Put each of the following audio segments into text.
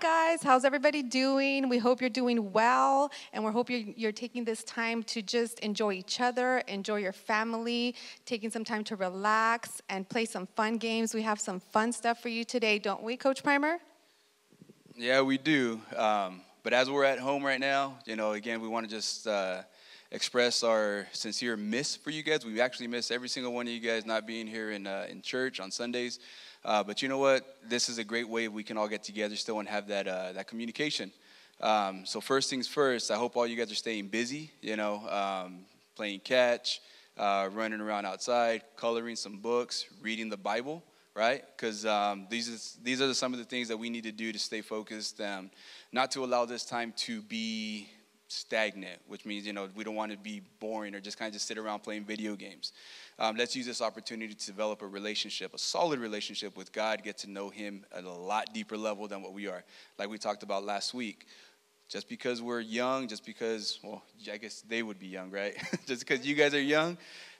guys. How's everybody doing? We hope you're doing well, and we hope you're, you're taking this time to just enjoy each other, enjoy your family, taking some time to relax and play some fun games. We have some fun stuff for you today, don't we, Coach Primer? Yeah, we do. Um, but as we're at home right now, you know, again, we want to just uh, express our sincere miss for you guys. We actually miss every single one of you guys not being here in, uh, in church on Sundays. Uh, but you know what? This is a great way we can all get together still and have that, uh, that communication. Um, so first things first, I hope all you guys are staying busy, you know, um, playing catch, uh, running around outside, coloring some books, reading the Bible, right? Because um, these, these are some of the things that we need to do to stay focused, um, not to allow this time to be stagnant, which means, you know, we don't want to be boring or just kind of just sit around playing video games. Um, let's use this opportunity to develop a relationship, a solid relationship with God, get to know Him at a lot deeper level than what we are. Like we talked about last week. Just because we're young, just because, well, I guess they would be young, right? just because you guys are young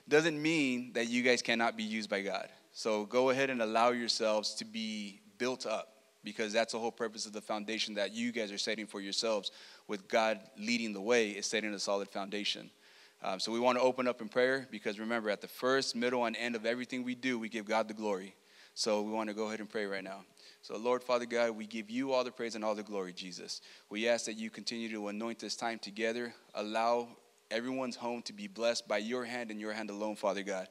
doesn't mean that you guys cannot be used by God. So go ahead and allow yourselves to be built up because that's the whole purpose of the foundation that you guys are setting for yourselves with God leading the way is setting a solid foundation. Um, so we want to open up in prayer because remember, at the first, middle, and end of everything we do, we give God the glory. So we want to go ahead and pray right now. So, Lord, Father God, we give you all the praise and all the glory, Jesus. We ask that you continue to anoint this time together. Allow everyone's home to be blessed by your hand and your hand alone, Father God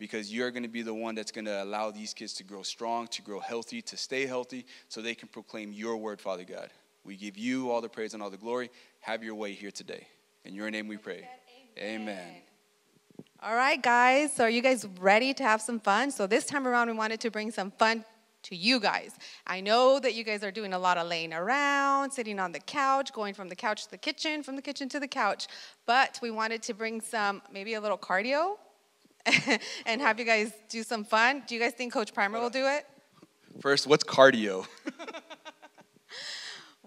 because you're going to be the one that's going to allow these kids to grow strong, to grow healthy, to stay healthy, so they can proclaim your word, Father God. We give you all the praise and all the glory. Have your way here today. In your name we pray. Amen. All right, guys. So, are you guys ready to have some fun? So, this time around, we wanted to bring some fun to you guys. I know that you guys are doing a lot of laying around, sitting on the couch, going from the couch to the kitchen, from the kitchen to the couch. But we wanted to bring some, maybe a little cardio and have you guys do some fun. Do you guys think Coach Primer will do it? First, what's cardio?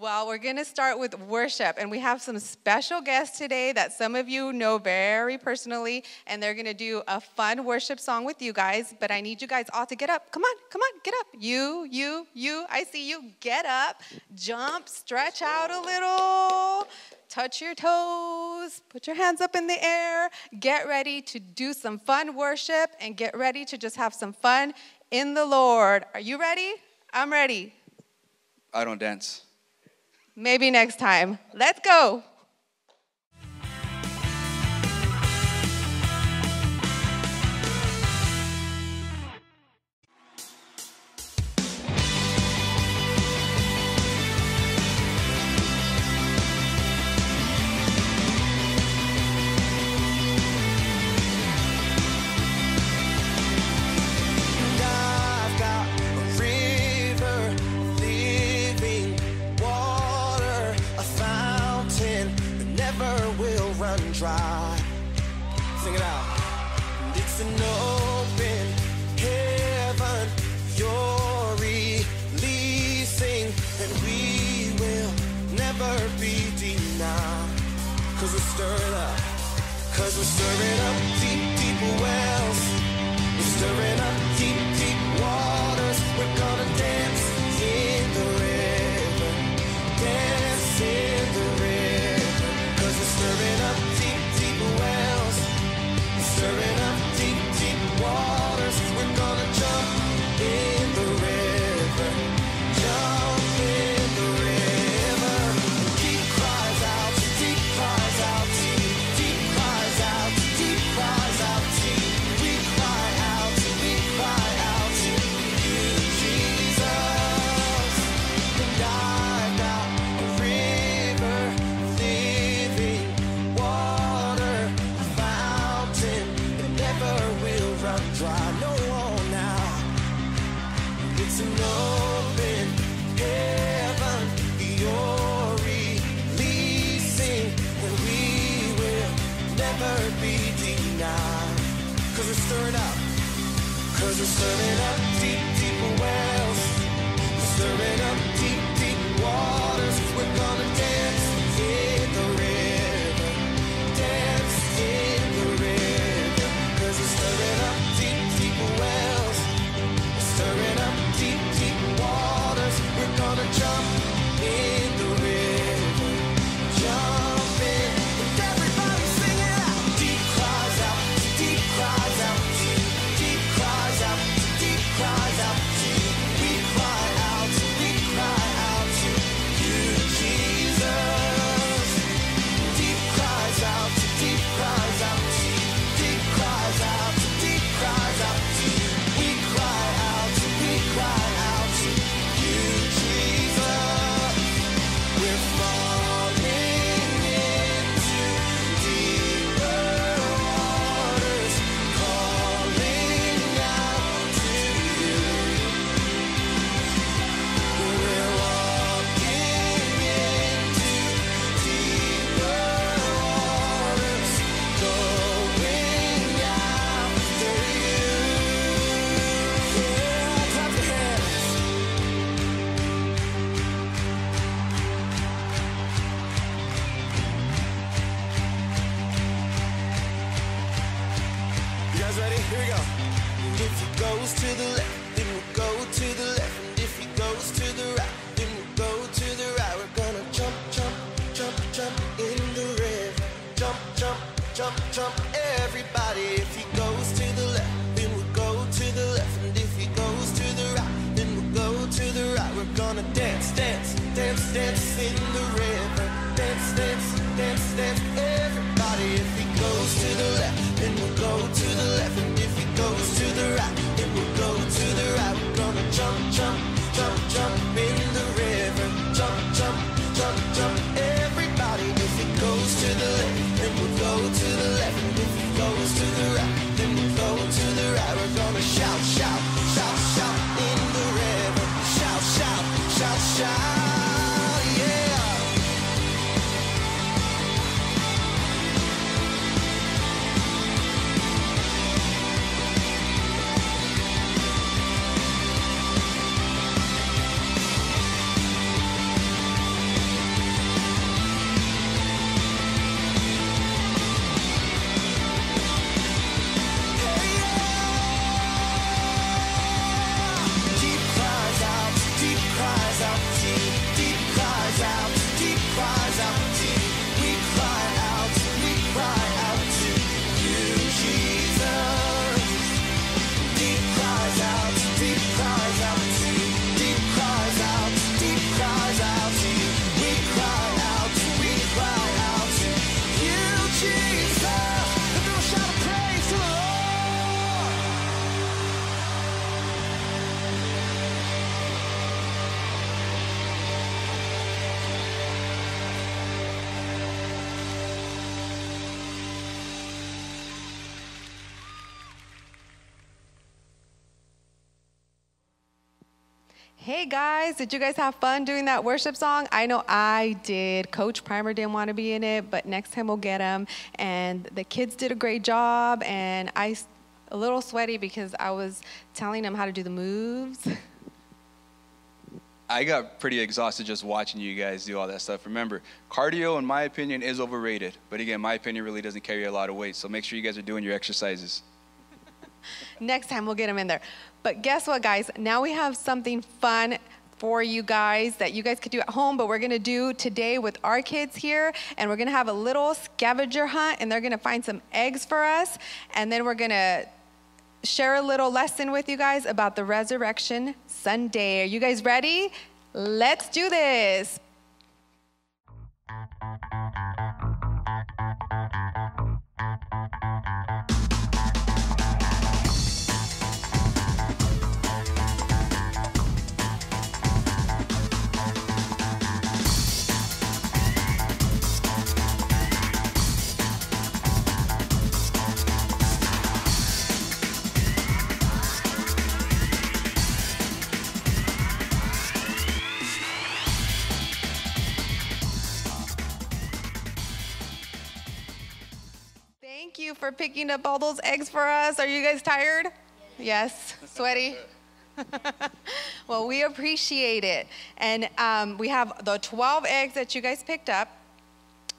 well, we're going to start with worship, and we have some special guests today that some of you know very personally, and they're going to do a fun worship song with you guys. But I need you guys all to get up. Come on, come on, get up. You, you, you, I see you. Get up, jump, stretch out a little touch your toes, put your hands up in the air, get ready to do some fun worship, and get ready to just have some fun in the Lord. Are you ready? I'm ready. I don't dance. Maybe next time. Let's go. run dry. Sing it out. It's an open heaven. You're releasing, and we will never be denied. Cause we're stirring up. Cause we're stirring up deep, deep wells. We're stirring up deep, deep goes to the left, Hey guys, did you guys have fun doing that worship song? I know I did. Coach Primer didn't want to be in it, but next time we'll get him. And the kids did a great job, and I a little sweaty because I was telling them how to do the moves. I got pretty exhausted just watching you guys do all that stuff. Remember, cardio, in my opinion, is overrated. But again, my opinion really doesn't carry a lot of weight. So make sure you guys are doing your exercises. Next time we'll get them in there. But guess what, guys? Now we have something fun for you guys that you guys could do at home, but we're gonna do today with our kids here. And we're gonna have a little scavenger hunt, and they're gonna find some eggs for us. And then we're gonna share a little lesson with you guys about the Resurrection Sunday. Are you guys ready? Let's do this. Picking up all those eggs for us. Are you guys tired? Yes. Sweaty? well, we appreciate it. And um, we have the 12 eggs that you guys picked up.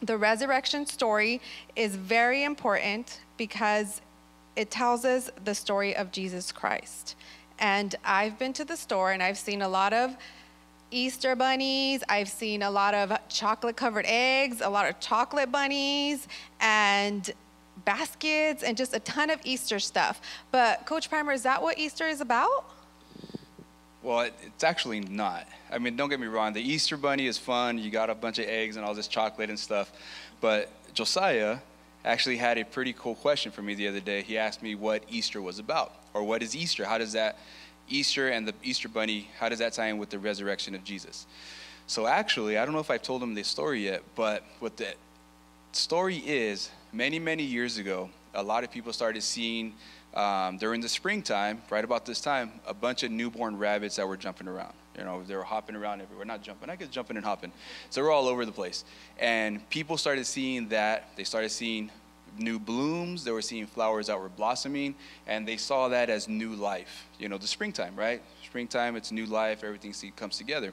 The resurrection story is very important because it tells us the story of Jesus Christ. And I've been to the store and I've seen a lot of Easter bunnies. I've seen a lot of chocolate covered eggs, a lot of chocolate bunnies, and baskets, and just a ton of Easter stuff. But, Coach Primer, is that what Easter is about? Well, it, it's actually not. I mean, don't get me wrong. The Easter bunny is fun. You got a bunch of eggs and all this chocolate and stuff. But Josiah actually had a pretty cool question for me the other day. He asked me what Easter was about, or what is Easter? How does that Easter and the Easter bunny, how does that tie in with the resurrection of Jesus? So actually, I don't know if I've told him this story yet, but what the story is, many, many years ago, a lot of people started seeing um, during the springtime, right about this time, a bunch of newborn rabbits that were jumping around. You know, they were hopping around everywhere. Not jumping, I guess jumping and hopping. So we're all over the place. And people started seeing that. They started seeing new blooms. They were seeing flowers that were blossoming. And they saw that as new life. You know, the springtime, right? Springtime, it's new life. Everything comes together.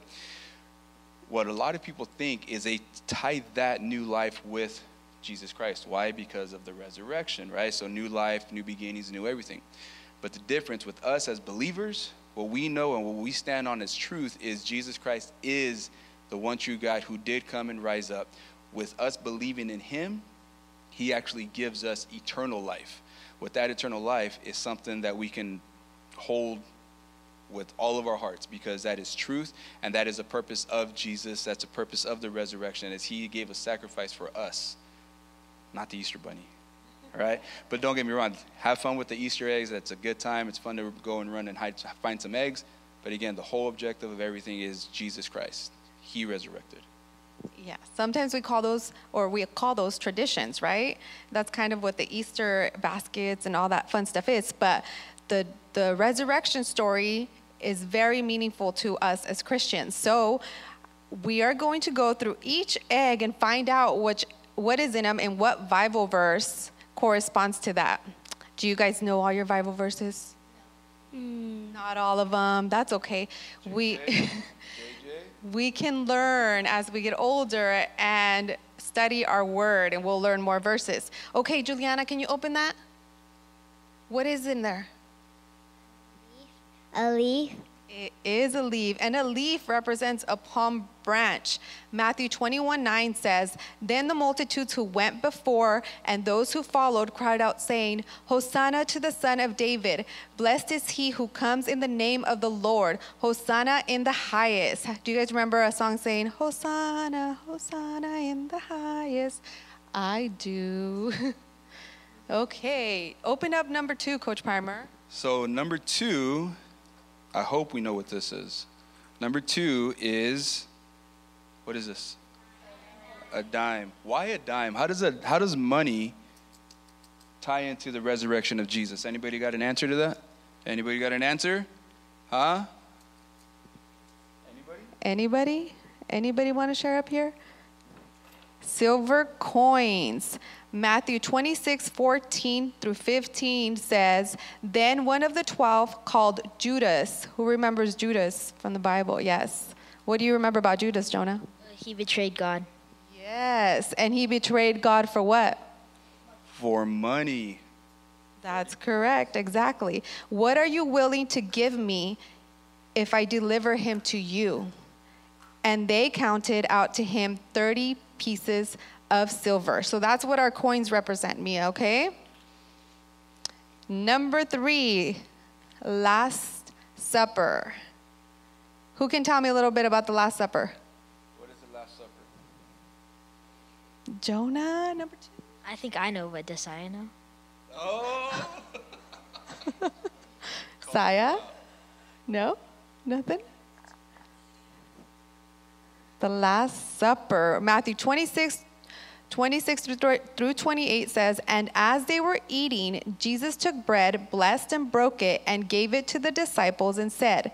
What a lot of people think is they tie that new life with Jesus Christ. Why? Because of the resurrection, right? So new life, new beginnings, new everything. But the difference with us as believers, what we know and what we stand on as truth is Jesus Christ is the one true God who did come and rise up. With us believing in him, he actually gives us eternal life. With that eternal life is something that we can hold with all of our hearts because that is truth and that is a purpose of Jesus. That's a purpose of the resurrection as he gave a sacrifice for us, not the Easter bunny. All right? But don't get me wrong, have fun with the Easter eggs. That's a good time. It's fun to go and run and hide, find some eggs. But again, the whole objective of everything is Jesus Christ. He resurrected. Yeah, sometimes we call those, or we call those traditions, right? That's kind of what the Easter baskets and all that fun stuff is. But the the resurrection story is very meaningful to us as Christians. So we are going to go through each egg and find out which what is in them and what Bible verse corresponds to that. Do you guys know all your Bible verses? Mm, not all of them. That's okay. We we can learn as we get older and study our word and we'll learn more verses. Okay, Juliana, can you open that? What is in there? A leaf. It is a leaf, and a leaf represents a palm branch. Matthew 21 9 says, Then the multitudes who went before and those who followed cried out, saying, Hosanna to the Son of David. Blessed is he who comes in the name of the Lord. Hosanna in the highest. Do you guys remember a song saying, Hosanna, Hosanna in the highest? I do. okay, open up number two, Coach Primer. So, number two, I hope we know what this is. Number two is what is this? A dime. Why a dime? How does a how does money tie into the resurrection of Jesus? Anybody got an answer to that? Anybody got an answer? Huh? Anybody? Anybody? Anybody want to share up here? Silver coins. Matthew 26, 14 through 15 says, Then one of the twelve called Judas. Who remembers Judas from the Bible? Yes. What do you remember about Judas, Jonah? He betrayed God. Yes. And he betrayed God for what? For money. That's correct, exactly. What are you willing to give me if I deliver him to you? And they counted out to him 30 pieces of silver. So that's what our coins represent, Mia, okay? Number three, Last Supper. Who can tell me a little bit about the Last Supper? What is the Last Supper? Jonah, number two. I think I know, but does I know? Oh! Saya? No? Nothing? The Last Supper. Matthew 26, 26 through through 28 says, And as they were eating, Jesus took bread, blessed and broke it, and gave it to the disciples and said,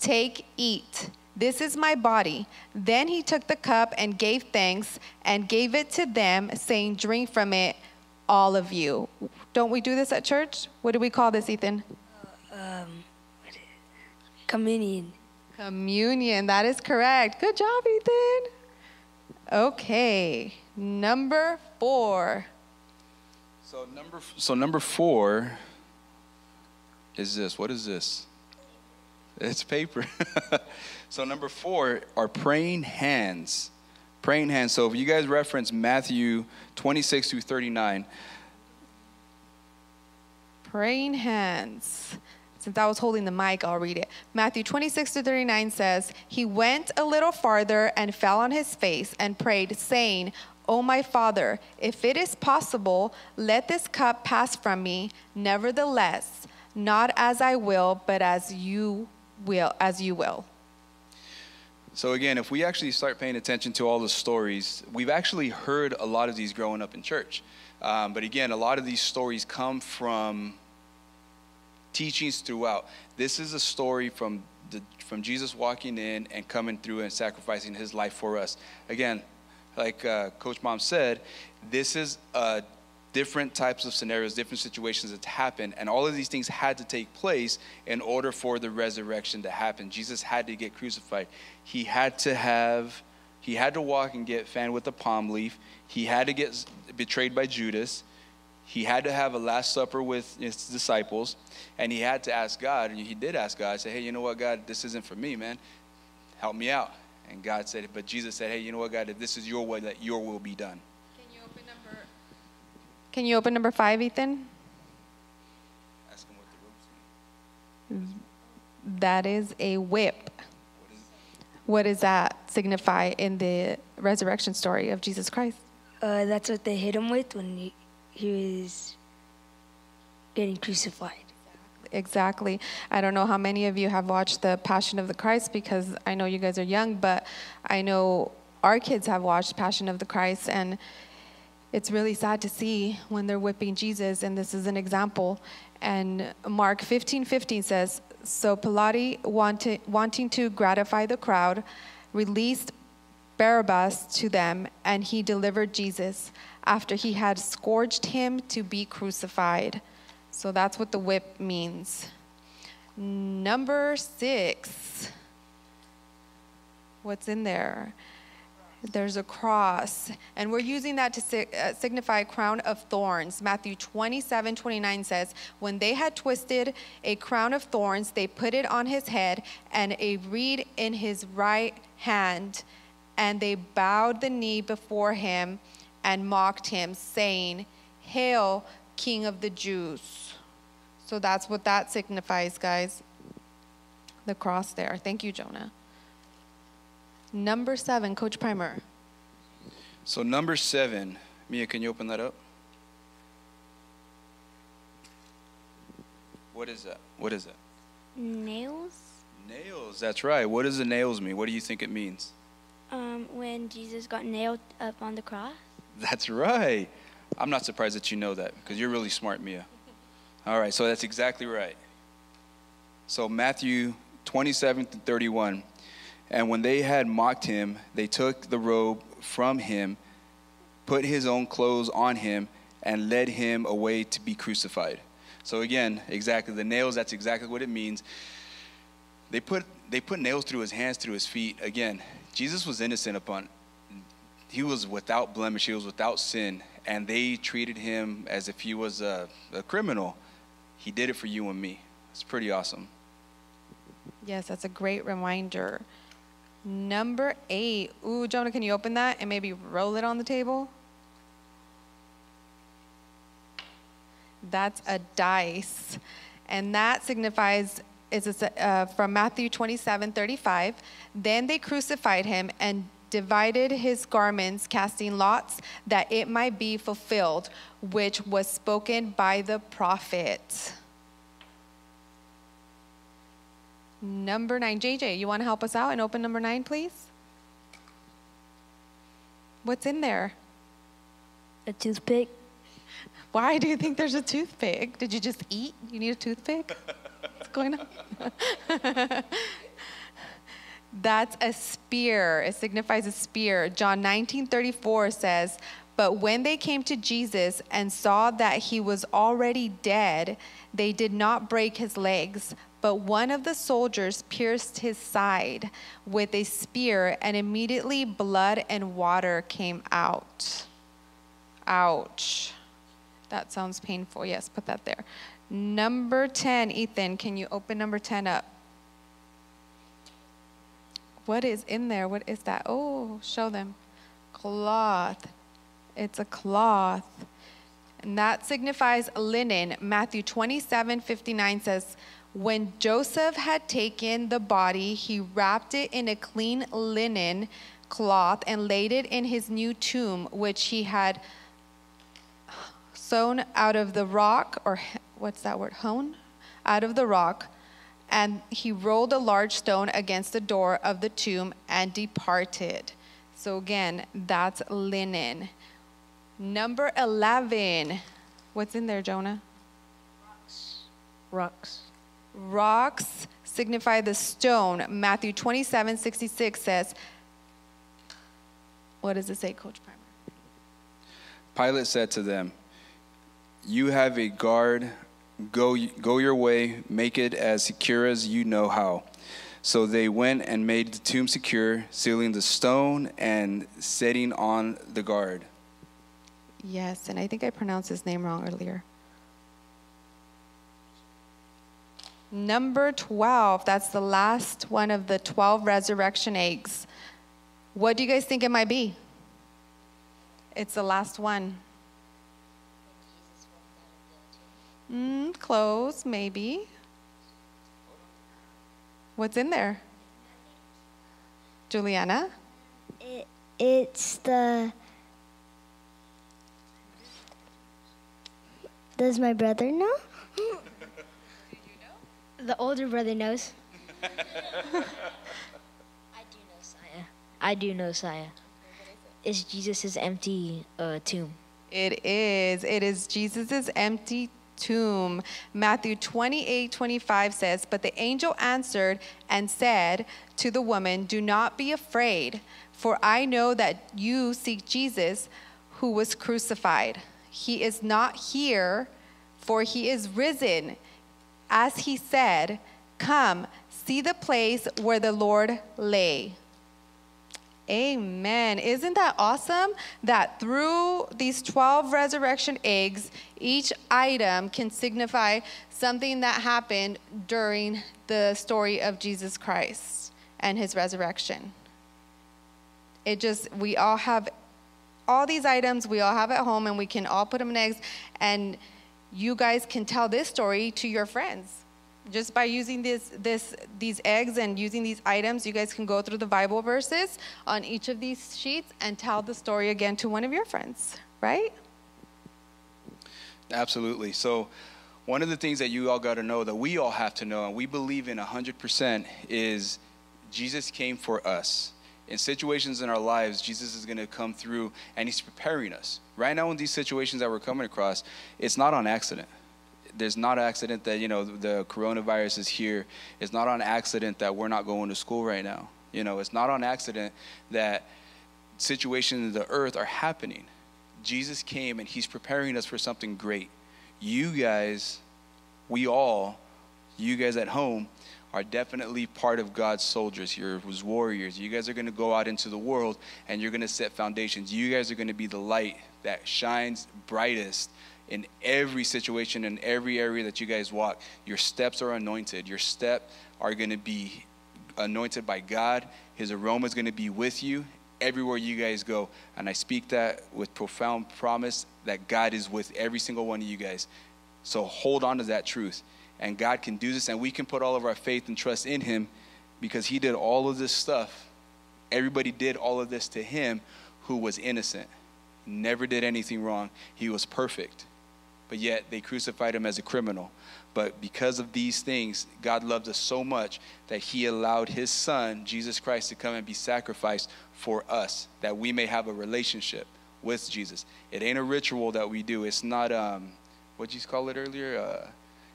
Take, eat. This is my body. Then he took the cup and gave thanks and gave it to them, saying, Drink from it, all of you. Don't we do this at church? What do we call this, Ethan? Um, Communion. Communion, that is correct. Good job, Ethan. Okay, number four. So number so number four is this. What is this? It's paper. so number four are praying hands. Praying hands. So if you guys reference Matthew 26 through 39, Praying hands. Since I was holding the mic, I'll read it. Matthew 26 to 39 says, He went a little farther and fell on his face and prayed, saying, O my Father, if it is possible, let this cup pass from me. Nevertheless, not as I will, but as you will, as you will. So again, if we actually start paying attention to all the stories, we've actually heard a lot of these growing up in church. Um, but again, a lot of these stories come from teachings throughout. This is a story from the, from Jesus walking in and coming through and sacrificing his life for us. Again, like uh, Coach Mom said, this is different types of scenarios, different situations that happen, and all of these things had to take place in order for the resurrection to happen. Jesus had to get crucified. He had to have He had to walk and get fanned with a palm leaf. He had to get betrayed by Judas. He had to have a last supper with his disciples, and he had to ask God. And he did ask God. Say, "Hey, you know what, God? This isn't for me, man. Help me out." And God said, "But Jesus said, Hey, you know what, God? If this is your way, let your will be done." Can you open number? Can you open number five, Ethan? Ask him what the ropes. That is a whip. What does that signify in the resurrection story of Jesus Christ? Uh, that's what they hit him with when he, he was getting crucified. Exactly. I don't know how many of you have watched The Passion of the Christ because I know you guys are young, but I know our kids have watched Passion of the Christ, and it's really sad to see when they're whipping Jesus, and this is an example. And Mark 15 15 says, So Pilate, wanted, wanting to gratify the crowd, released Barabbas to them, and he delivered Jesus after he had scourged him to be crucified. So that's what the whip means. Number six. What's in there? There's a cross, and we're using that to uh, signify a crown of thorns. Matthew 27 29 says, When they had twisted a crown of thorns, they put it on his head and a reed in his right hand, and they bowed the knee before him and mocked him, saying, Hail, King of the Jews. So that's what that signifies, guys. The cross there. Thank you, Jonah. Number seven, Coach Primer. So number seven, Mia, can you open that up? What is that? What is that? Nails. Nails. That's right. What does the nails mean? What do you think it means? Jesus got nailed up on the cross. That's right. I'm not surprised that you know that because you're really smart, Mia. All right, so that's exactly right. So Matthew 27 to 31. And when they had mocked him, they took the robe from him, put his own clothes on him, and led him away to be crucified. So again, exactly the nails, that's exactly what it means. They put they put nails through his hands, through his feet. Again, Jesus was innocent upon he was without blemish, he was without sin, and they treated him as if he was a, a criminal. He did it for you and me. It's pretty awesome. Yes, that's a great reminder. Number eight. Ooh, Jonah, can you open that and maybe roll it on the table? That's a dice. And that signifies, is uh, from Matthew 27 35. Then they crucified him and divided his garments, casting lots, that it might be fulfilled, which was spoken by the prophet. Number nine, JJ, you want to help us out and open number nine, please? What's in there? A toothpick. Why do you think there's a toothpick? Did you just eat? You need a toothpick? What's going on? That's a spear. It signifies a spear. John 19 34 says, But when they came to Jesus and saw that he was already dead, they did not break his legs. But one of the soldiers pierced his side with a spear, and immediately blood and water came out. Ouch. That sounds painful. Yes, put that there. Number 10, Ethan, can you open number 10 up? What is in there? What is that? Oh, show them. Cloth. It's a cloth. And that signifies linen. Matthew 27 59 says, When Joseph had taken the body, he wrapped it in a clean linen cloth and laid it in his new tomb, which he had sewn out of the rock, or what's that word? Hone? Out of the rock. And he rolled a large stone against the door of the tomb and departed. So again, that's linen. Number 11. What's in there, Jonah? Rocks. Rocks Rocks signify the stone. Matthew 27 66 says, What does it say, Coach Primer? Pilate said to them, You have a guard, go, go your way, make it as secure as you know how. So they went and made the tomb secure, sealing the stone and setting on the guard. Yes, and I think I pronounced his name wrong earlier. Number 12, that's the last one of the 12 resurrection eggs. What do you guys think it might be? It's the last one. Mm, close, maybe. What's in there? Juliana? It, it's the. Does my brother know? The older brother knows. I do know Saya. I do know Saya. It's Jesus' empty uh, tomb. It is. It is Jesus' empty tomb. Matthew 28 25 says, But the angel answered and said to the woman, Do not be afraid, for I know that you seek Jesus who was crucified. He is not here, for he is risen. As he said, Come, see the place where the Lord lay. Amen. Isn't that awesome? That through these 12 resurrection eggs, each item can signify something that happened during the story of Jesus Christ and his resurrection. It just, we all have all these items, we all have at home, and we can all put them in eggs. And you guys can tell this story to your friends just by using this, this, these eggs and using these items, you guys can go through the Bible verses on each of these sheets and tell the story again to one of your friends, right? Absolutely. So, one of the things that you all got to know that we all have to know, and we believe in 100%, is Jesus came for us. In situations in our lives, Jesus is going to come through and he's preparing us. Right now, in these situations that we're coming across, it's not on accident there's not an accident that you know the coronavirus is here. It's not on accident that we're not going to school right now. You know, it's not on accident that situations in the earth are happening. Jesus came and he's preparing us for something great. You guys, we all, you guys at home, are definitely part of God's soldiers. You're his warriors. You guys are going to go out into the world and you're going to set foundations. You guys are going to be the light that shines brightest in every situation, in every area that you guys walk. Your steps are anointed. Your step are going to be anointed by God. His aroma is going to be with you everywhere you guys go. And I speak that with profound promise that God is with every single one of you guys. So hold on to that truth. And God can do this, and we can put all of our faith and trust in Him because He did all of this stuff. Everybody did all of this to Him who was innocent, never did anything wrong. He was perfect but yet they crucified him as a criminal. But because of these things, God loved us so much that he allowed his son, Jesus Christ, to come and be sacrificed for us, that we may have a relationship with Jesus. It ain't a ritual that we do. It's not, um, what'd you call it earlier? Uh,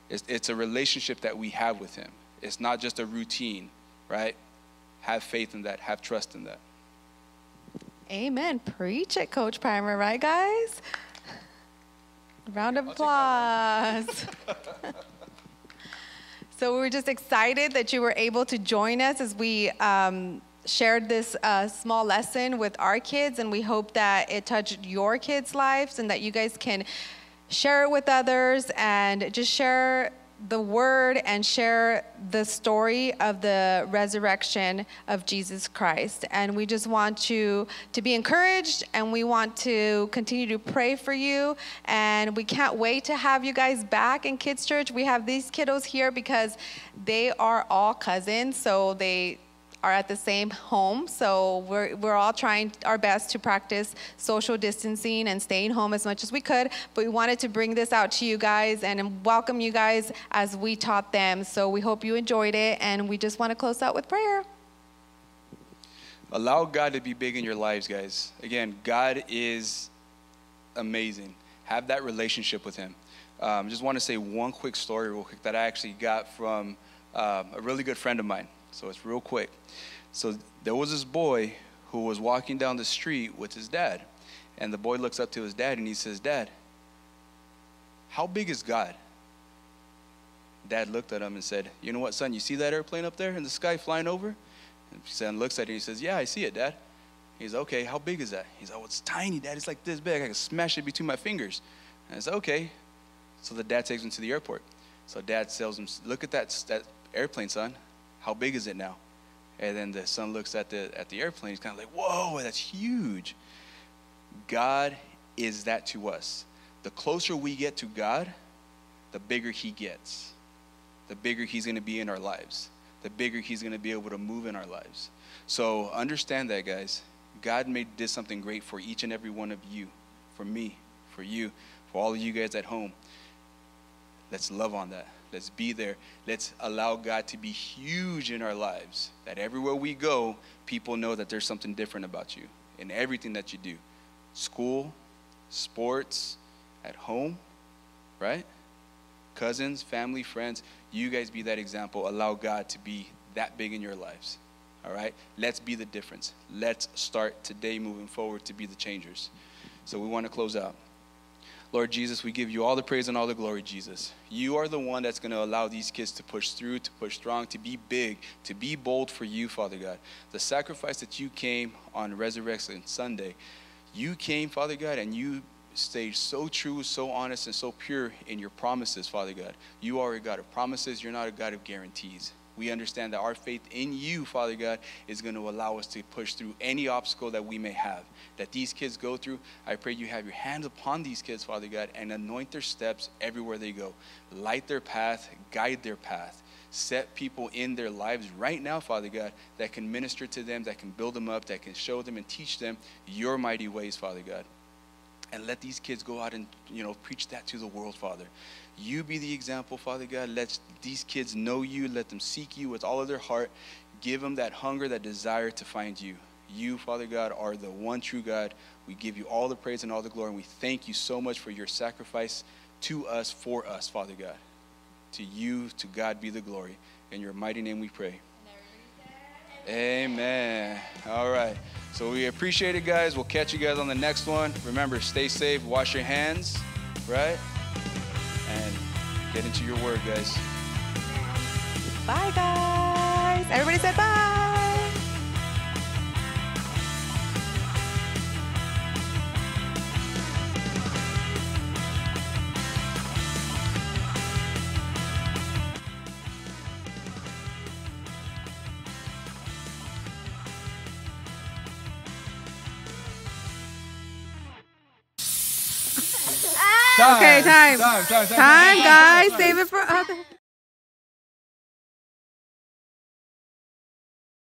it's, it's a relationship that we have with him. It's not just a routine, right? Have faith in that, have trust in that. Amen. Preach it, Coach Primer, right, guys? Round of applause. so we're just excited that you were able to join us as we um, shared this uh, small lesson with our kids, and we hope that it touched your kids' lives and that you guys can share it with others and just share the word and share the story of the resurrection of Jesus Christ. And we just want you to be encouraged and we want to continue to pray for you. And we can't wait to have you guys back in Kids Church. We have these kiddos here because they are all cousins. So they are at the same home. So we're, we're all trying our best to practice social distancing and staying home as much as we could. But we wanted to bring this out to you guys and welcome you guys as we taught them. So we hope you enjoyed it. And we just want to close out with prayer. Allow God to be big in your lives, guys. Again, God is amazing. Have that relationship with Him. Um, just want to say one quick story, real quick, that I actually got from um, a really good friend of mine. So it's real quick. So there was this boy who was walking down the street with his dad. And the boy looks up to his dad and he says, Dad, how big is God? Dad looked at him and said, You know what, son, you see that airplane up there in the sky flying over? And son looks at it and he says, Yeah, I see it, Dad. He's okay, how big is that? He's like, oh, it's tiny, Dad. It's like this big. I can smash it between my fingers. And I said, okay. So the dad takes him to the airport. So dad tells him, look at that, that airplane, son. How big is it now? And then the son looks at the, at the airplane. He's kind of like, whoa, that's huge. God is that to us. The closer we get to God, the bigger he gets. The bigger he's going to be in our lives. The bigger he's going to be able to move in our lives. So understand that, guys. God made did something great for each and every one of you, for me, for you, for all of you guys at home. Let's love on that. Let's be there. Let's allow God to be huge in our lives. That everywhere we go, people know that there's something different about you in everything that you do. School, sports, at home, right? Cousins, family, friends, you guys be that example. Allow God to be that big in your lives. All right? Let's be the difference. Let's start today moving forward to be the changers. So we want to close out. Lord Jesus, we give you all the praise and all the glory, Jesus. You are the one that's going to allow these kids to push through, to push strong, to be big, to be bold for you, Father God. The sacrifice that you came on Resurrection Sunday, you came, Father God, and you stayed so true, so honest, and so pure in your promises, Father God. You are a God of promises, you're not a God of guarantees we understand that our faith in you, Father God, is going to allow us to push through any obstacle that we may have. That these kids go through, I pray you have your hands upon these kids, Father God, and anoint their steps everywhere they go. Light their path, guide their path. Set people in their lives right now, Father God, that can minister to them, that can build them up, that can show them and teach them your mighty ways, Father God and let these kids go out and you know preach that to the world father you be the example, Father God. Let these kids know you. Let them seek you with all of their heart. Give them that hunger, that desire to find you. You, Father God, are the one true God. We give you all the praise and all the glory. And we thank you so much for your sacrifice to us, for us, Father God. To you, to God be the glory. In your mighty name we pray. Amen. All right. So we appreciate it, guys. We'll catch you guys on the next one. Remember, stay safe, wash your hands, right? Get into your word, guys. Bye, guys. Everybody said bye. Time. Time. Time, time, time. Time, guys. Save it for other.